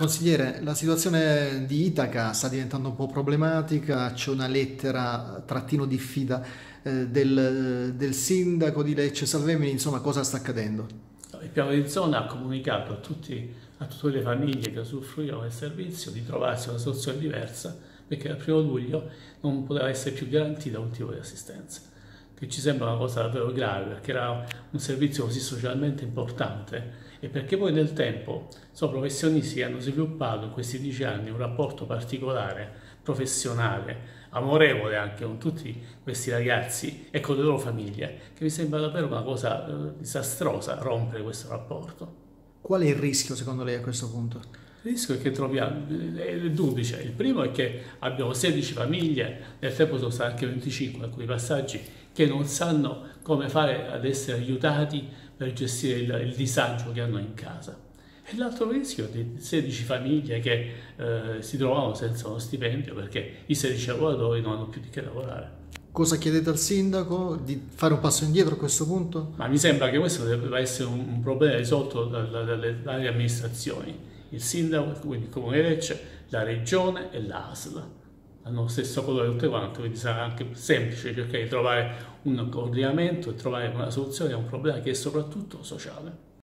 Consigliere, la situazione di Itaca sta diventando un po' problematica, c'è una lettera trattino diffida eh, del, del, sindaco di Lecce Salvemini, insomma cosa sta accadendo? Il piano di zona ha comunicato a, tutti, a tutte le famiglie che usufruivano del servizio di trovarsi una soluzione diversa perché dal primo luglio non poteva essere più garantita un tipo di assistenza che ci sembra una cosa davvero grave perché era un servizio così socialmente importante e perché poi nel tempo sono professionisti che hanno sviluppato in questi dieci anni un rapporto particolare, professionale, amorevole anche con tutti questi ragazzi e con le loro famiglie, che mi sembra davvero una cosa eh, disastrosa rompere questo rapporto. Qual è il rischio secondo lei a questo punto? Il rischio è che troviamo, è duplice. Il primo è che abbiamo 16 famiglie, nel tempo sono state anche 25 alcuni passaggi, che non sanno come fare ad essere aiutati per gestire il, il disagio che hanno in casa. E l'altro rischio è di 16 famiglie che eh, si trovano senza uno stipendio perché i 16 lavoratori non hanno più di che lavorare. Cosa chiedete al sindaco? Di fare un passo indietro a questo punto? Ma mi sembra che questo debba essere un, un problema risolto dalle, dalle varie amministrazioni. Il sindaco, quindi il comune di Lecce, la regione e l'ASL hanno lo stesso colore tutte quante, quindi sarà anche semplice cercare di trovare un coordinamento e trovare una soluzione a un problema che è soprattutto sociale.